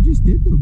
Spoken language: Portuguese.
eu disse, tem dobro.